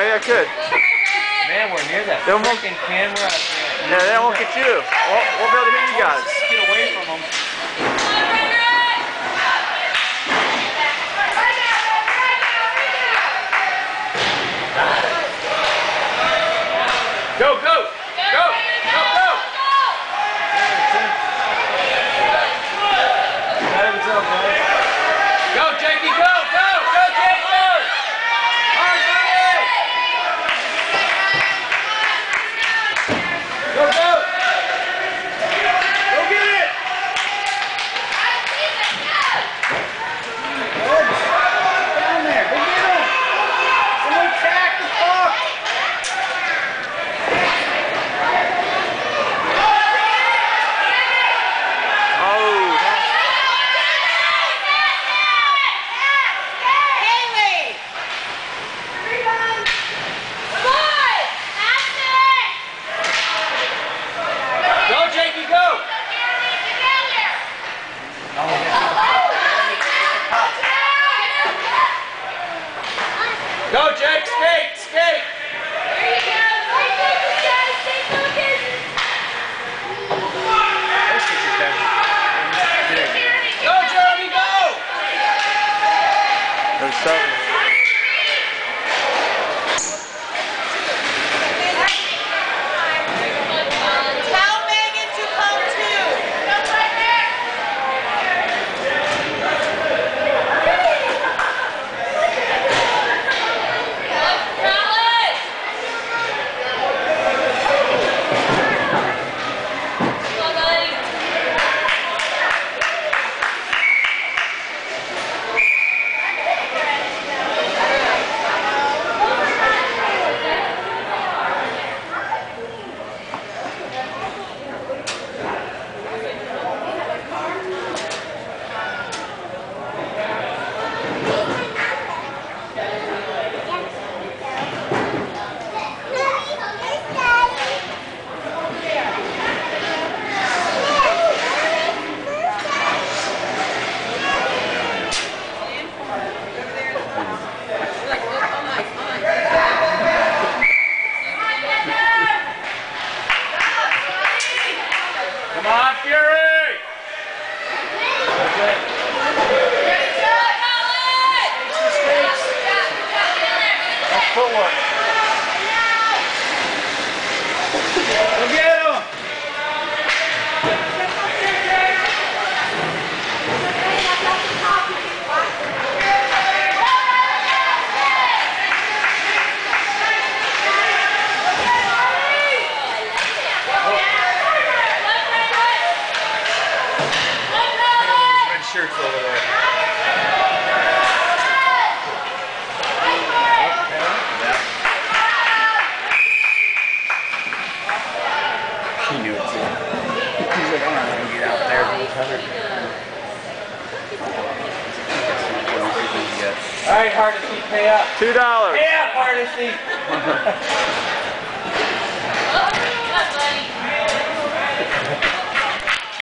maybe I could. Man, we're near that They won't- freaking camera. Yeah, they won't get you. We'll, we'll be able to hit you guys. Get away from them. Go, on, Fury. Footwork. He knew it too. He's like, I'm not gonna get out there. All right, pay up. Two dollars. Pay up, Hardesty.